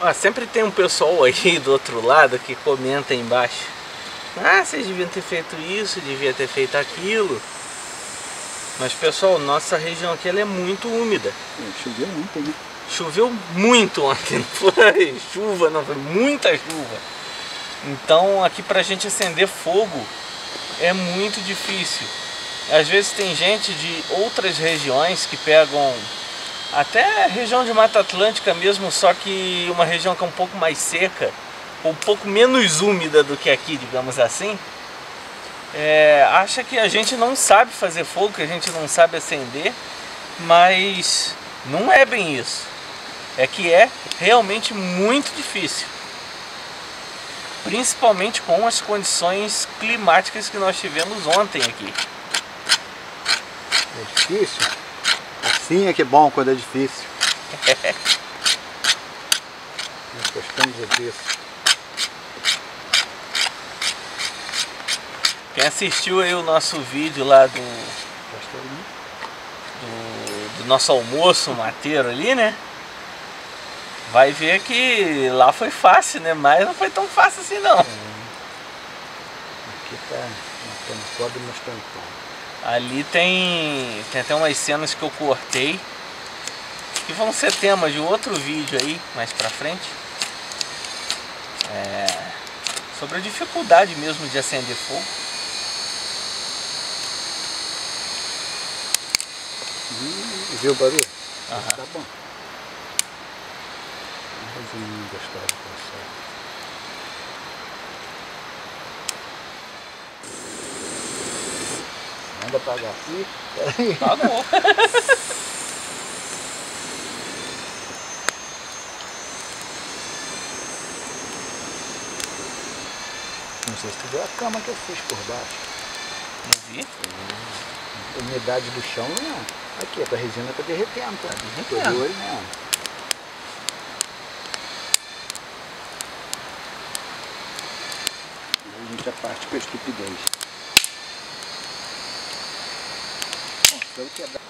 Ó, sempre tem um pessoal aí do outro lado que comenta embaixo. Ah, vocês deviam ter feito isso, devia ter feito aquilo. Mas pessoal, nossa região aqui ela é muito úmida. É, choveu ontem, né? Choveu muito ontem, não foi chuva, não, foi muita chuva. Então aqui pra gente acender fogo é muito difícil. Às vezes tem gente de outras regiões que pegam até região de Mata Atlântica mesmo, só que uma região que é um pouco mais seca, um pouco menos úmida do que aqui, digamos assim, é, acha que a gente não sabe fazer fogo, que a gente não sabe acender, mas não é bem isso. É que é realmente muito difícil. Principalmente com as condições climáticas que nós tivemos ontem aqui. É difícil? Assim é que é bom quando é difícil. Nós gostamos é disso. Quem assistiu aí o nosso vídeo lá do, do, do nosso almoço mateiro ali, né? Vai ver que lá foi fácil, né? Mas não foi tão fácil assim não. Aqui tá matando pobre mostrando pão. Ali tem, tem até umas cenas que eu cortei que vão ser temas de outro vídeo aí mais pra frente. É, sobre a dificuldade mesmo de acender fogo. Hum, viu o barulho? Aham. Tá bom. Um resuminho gostoso pra você. Manda apagar aqui. Tá bom. Não sei se tu viu a cama que eu fiz por baixo. Não vi? A umidade do chão não é. Aqui, a resina tá derretendo. Tá derretendo. Tô de olho não. A gente parte com a estupidez. Eu quebrar.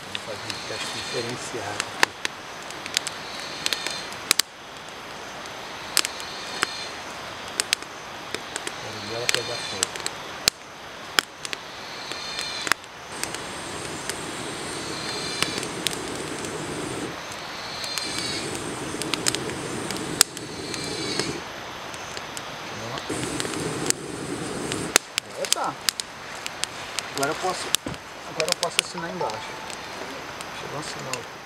Vou fazer um teste diferenciado aqui. Quero ver ela pegar fogo. Eita! Agora eu posso, agora eu posso assinar embaixo. Chegou um sinal.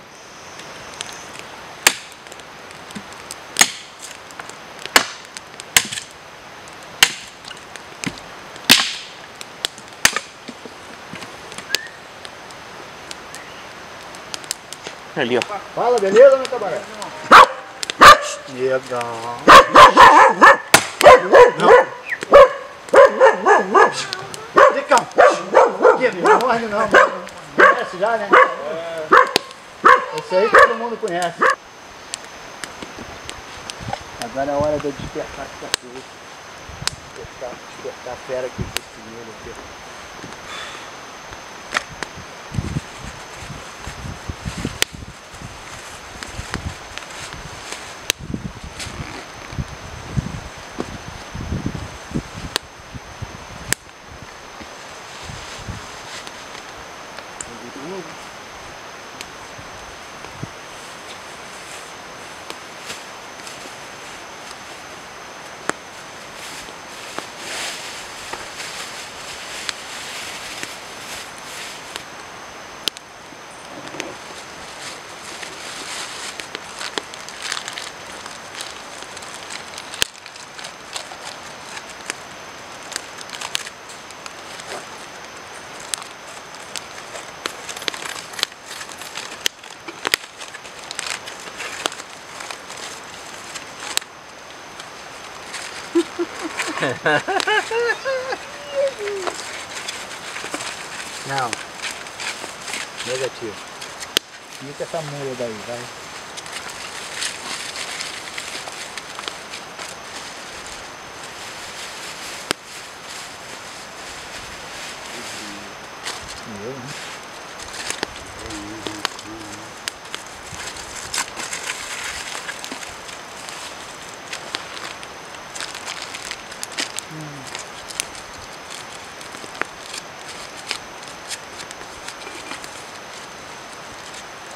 Ali, ó. Fala, beleza, meu cabaré? Legal. Vem cá. Não morde não. Conhece já, né? Esse aí todo mundo conhece. Agora é a hora de eu despertar esse cachorro. Despertar, despertar a fera que existe nele aqui. Não. Negativo. Fica essa mulha daí, vai. Eu, né?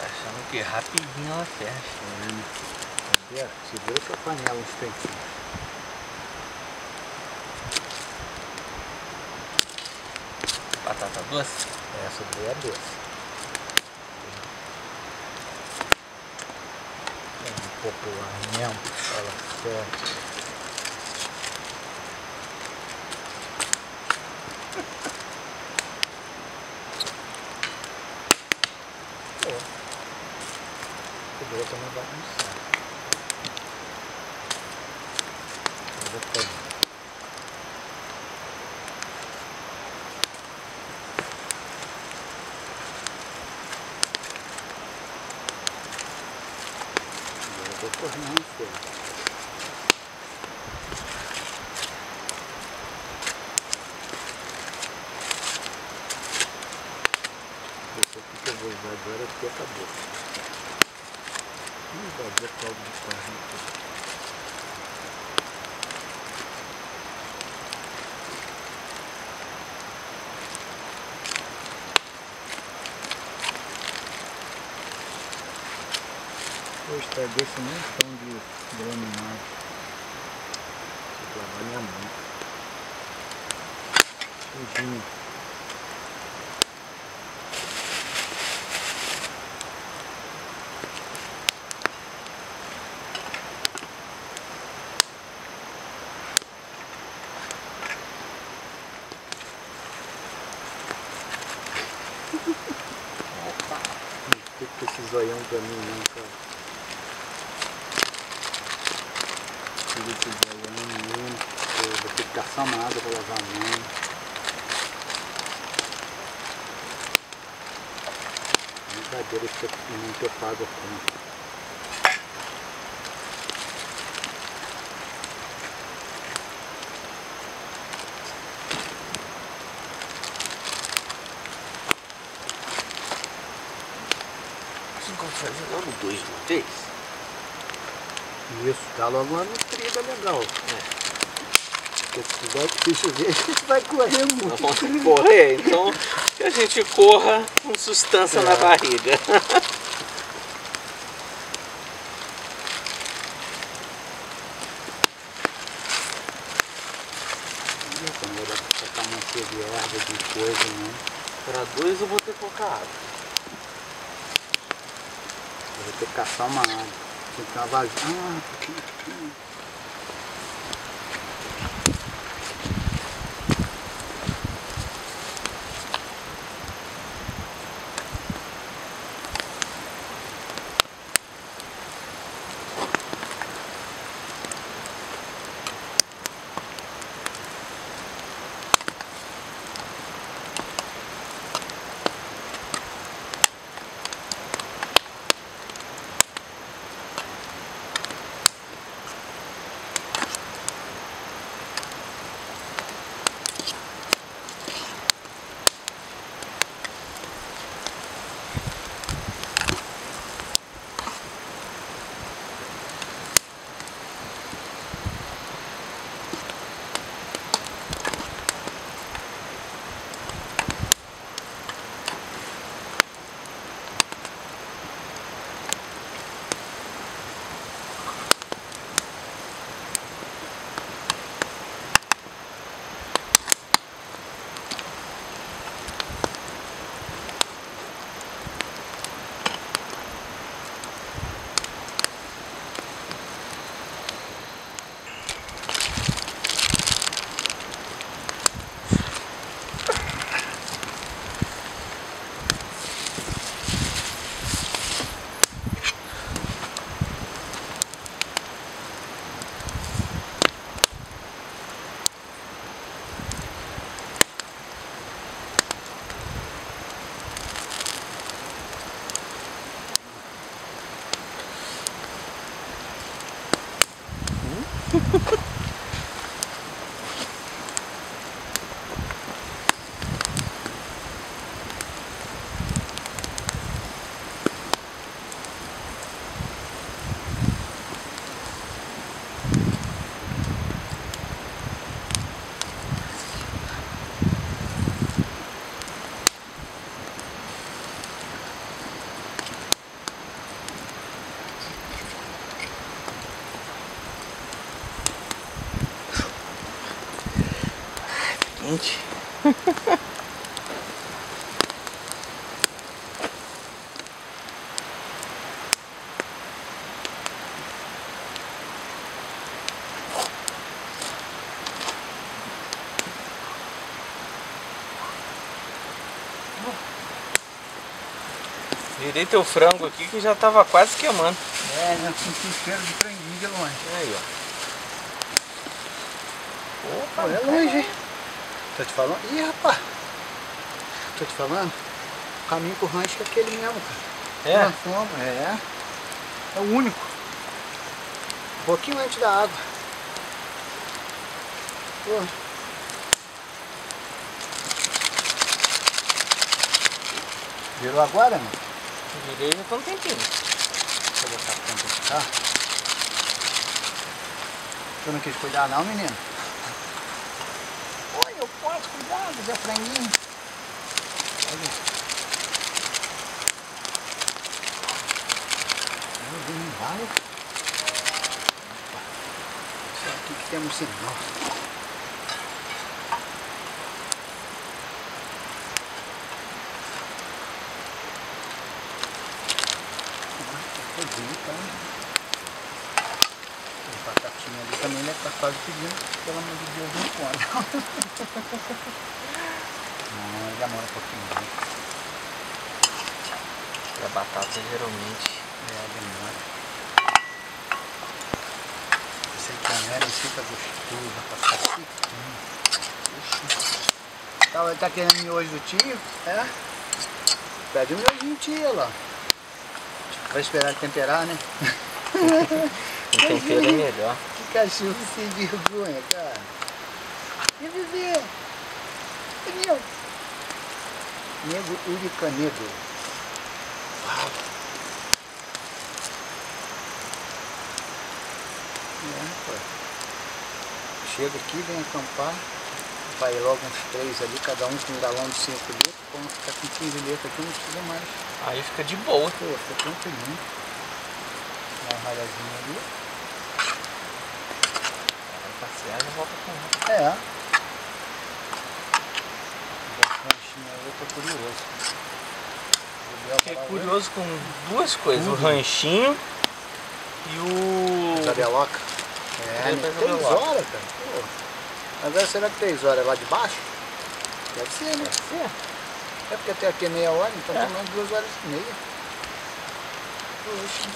Achando que ela fecha. Cadê? Segura sua panela uns tempinhos. Batata doce. Essa daí é doce. É um popular mesmo, fala certo. Pô. Segura pra não bagunçar. Mas eu tenho. Agora eu tô correndo certo. Esse aqui que eu vou usar agora porque acabou. Ih, vazou caldo de carne aqui. Eu estraguei esse montão de graminado. Vou lavar minha mão. Sujinho. Não fica com esse zoião pra mim não, cara. Tira esse zoião. Eu vou ter que caçar água pra lavar a mão. Isso que eu que eu pago a conta. Você não consegue fazer logo dois de uma vez? Isso, dá logo uma nutrida legal. É. Vai correr muito. Vamos correr, então que a gente corra com sustância na É. barriga. Uma cheia de erva, de coisa, né? Para dois eu vou ter que colocar água. Eu vou ter que caçar uma água. Tem que uma vazia. Ah, pouquinho, pouquinho. Quente. Virei teu frango aqui que já tava quase queimando. É, já senti cheiro de franguinho de longe. Aí, ó. Opa, Pô, é longe, hein? Tô te falando? Ih, rapaz. Tô te falando? O caminho pro rancho é aquele mesmo, cara. É? Nós fomos, é. É o único. Um pouquinho antes da água. Pô. Virou agora, mano? Virei já tá um tempinho. Deixa eu botar a tampa aqui, tá? Tu não quis cuidar não, menino? Oi, eu posso do Zé Franguinho. Olha. Vem embalo. Isso aqui que temos sinal. Tadinho, então. O batatinha ali também deve estar quase pedindo, pelo amor de Deus, não pode. Ele demora um pouquinho mais. E a batata geralmente. É, demora. Esse canela fica gostoso, rapaz, fica sequinho. Tá, tá querendo miojo do tio? É? Pede um miojinho tio lá. Vai esperar temperar, né? O tempero é melhor. Que cachorro sem vergonha, cara. E viver? Entendeu? Nego Urica Negro. Uau. É. Chega aqui, vem acampar. Vai logo uns três ali, cada um com um galão de 5 litros. Quando ficar com 15 litros aqui, não precisa mais. Aí fica de boa. Pô, fica tranquilinho. Dá uma ralhadinha ali. Vai passear e volta com ela. É. Da ranchinha aí eu tô curioso. Fiquei curioso com duas coisas, o Tudo. ranchinho e o. Isabeloca. É, né? três horas, cara. Pô. Agora será que três horas é lá de baixo? Deve ser, né? É. É porque até aqui é meia hora, então É. pelo menos duas horas e meia. Poxa.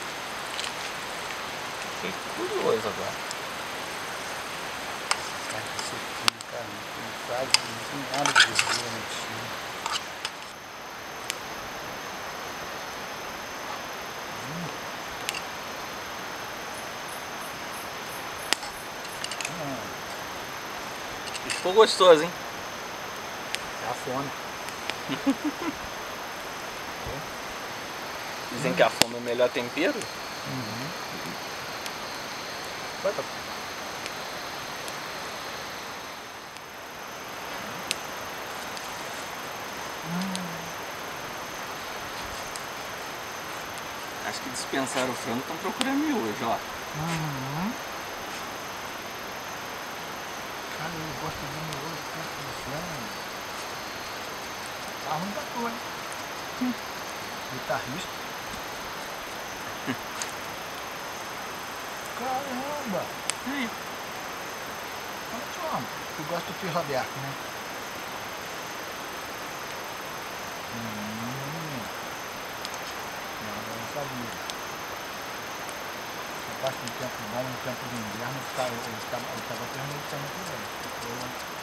Fiquei curioso agora. Cara, cara. Não tem quase não tem nada de gordura no tio. Hum. Ficou gostoso, hein? Dá fome. Dizem que a fome é o melhor tempero. Vai, papai. Que dispensaram o frango, estão procurando miojo, ó. Uhum. Cara, eu gosto de miojo, tanto de frango. Tá ruim da tua, hein? Guitarrista. Caramba! Aí. Olha só, tu gosta do tio Roberto, né? Hum. Não sabia. Eu gosto do tempo bom, no tempo de inverno, eu estava perguntando por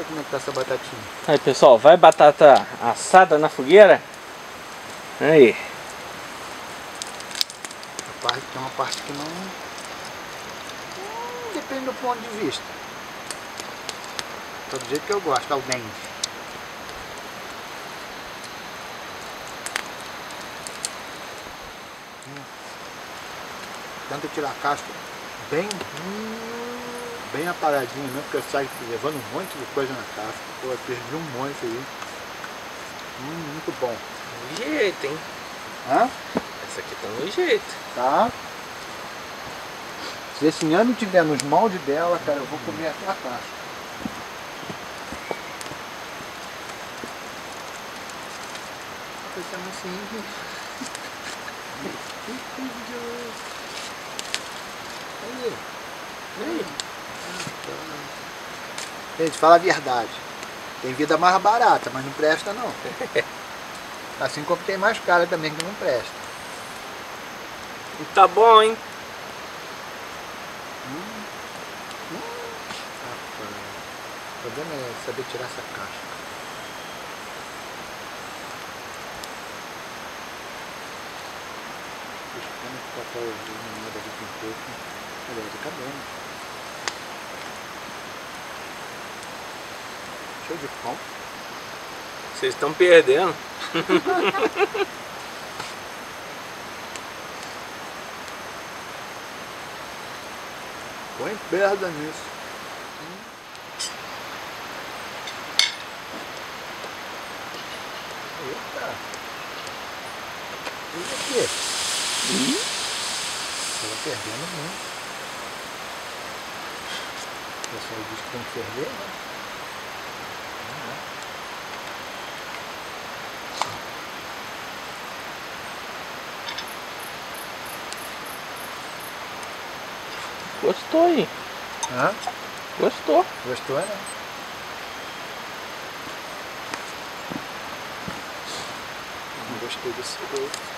ver como é que tá essa batatinha. Aí pessoal, vai batata assada na fogueira? Aí. A parte, tem uma parte que não... Hum, depende do ponto de vista. Do jeito que eu gosto, ao dente. Hum. Tenta tirar a casca bem, bem aparadinho mesmo, porque eu saio levando um monte de coisa na casca. Pô, eu perdi um monte aí. Hum, muito bom. No jeito, hein? Hã? Essa aqui tá no jeito. Tá? Se esse ano tiver nos moldes dela, cara, eu vou comer até a casca. Pensando assim. Aí. Aí. Gente, fala a verdade. Tem vida mais barata, mas não presta não. Assim como tem mais cara também que não presta. E tá bom, hein? O problema é saber tirar essa casca. Buscando esse papelzinho nada ali com pouco. Aliás, acabou, Show de pão. Vocês estão perdendo. Põe merda nisso. Eita! E aqui? Estou perdendo muito. O pessoal diz que tem que ferver, né? Gostou aí. Hã? Gostou. Gostou, né? Não gostei desse gosto.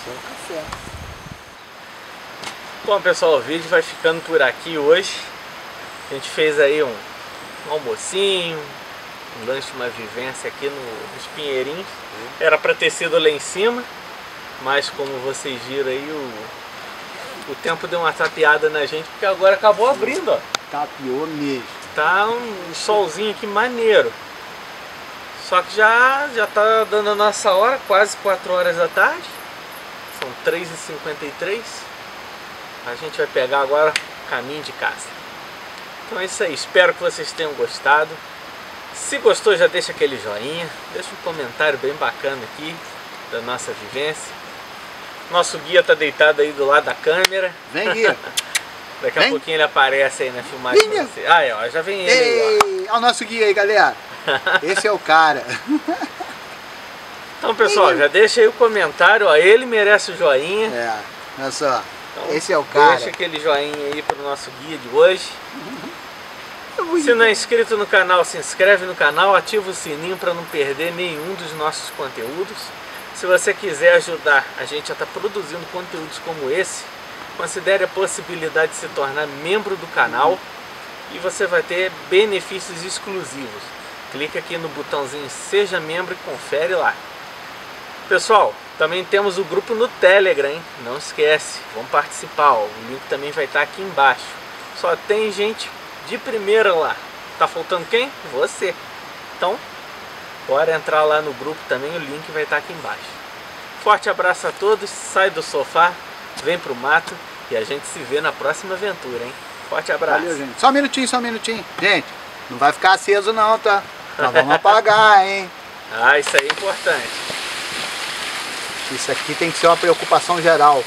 Esse é o café. Bom pessoal, o vídeo vai ficando por aqui hoje. A gente fez aí um, um almocinho, um lanche, uma vivência aqui no, nos Pinheirinhos. Era para ter sido lá em cima, mas como vocês viram aí, o, o tempo deu uma tapeada na gente, porque agora acabou abrindo, ó. Tapiou mesmo. Tá um solzinho aqui maneiro. Só que já, já tá dando a nossa hora, quase 4 horas da tarde. São 3h53. A gente vai pegar agora o caminho de casa. Então é isso aí. Espero que vocês tenham gostado. Se gostou, já deixa aquele joinha. Deixa um comentário bem bacana aqui da nossa vivência. Nosso guia tá deitado aí do lado da câmera. Vem, Guia. Daqui a Vem. pouquinho ele aparece aí na filmagem Vem, você. Ah, é, ó, já vem ele aí, ó. Ei, olha o nosso guia aí, galera. Esse é o cara. Então, pessoal, já deixa aí o comentário, ó. Ele merece o joinha. É, olha só. Então, Esse é o cara. Deixa aquele joinha aí pro nosso guia de hoje. Se não é inscrito no canal, se inscreve no canal, ativa o sininho para não perder nenhum dos nossos conteúdos. Se você quiser ajudar a gente a estar produzindo conteúdos como esse, considere a possibilidade de se tornar membro do canal e você vai ter benefícios exclusivos. Clique aqui no botãozinho Seja Membro e confere lá. Pessoal, também temos o grupo no Telegram, hein? Não esquece, vamos participar. ó. O link também vai estar aqui embaixo. Só tem gente de primeira lá. Tá faltando quem? Você. Então, bora entrar lá no grupo também, o link vai estar aqui embaixo. Forte abraço a todos, sai do sofá, vem pro mato e a gente se vê na próxima aventura, hein? Forte abraço. Valeu, gente. Só um minutinho, só um minutinho. Gente, não vai ficar aceso não, tá? Nós vamos apagar, hein? Ah, isso aí é importante. Isso aqui tem que ser uma preocupação geral.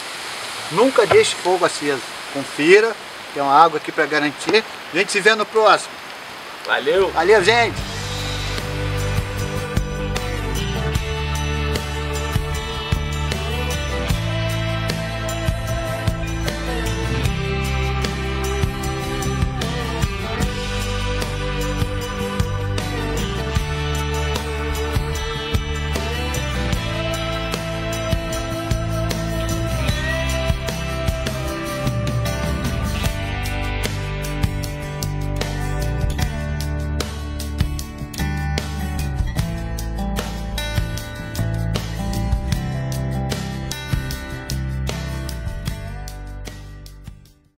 Nunca deixe fogo aceso. Confira, tem uma água aqui para garantir. A gente se vê no próximo. Valeu! Valeu, gente!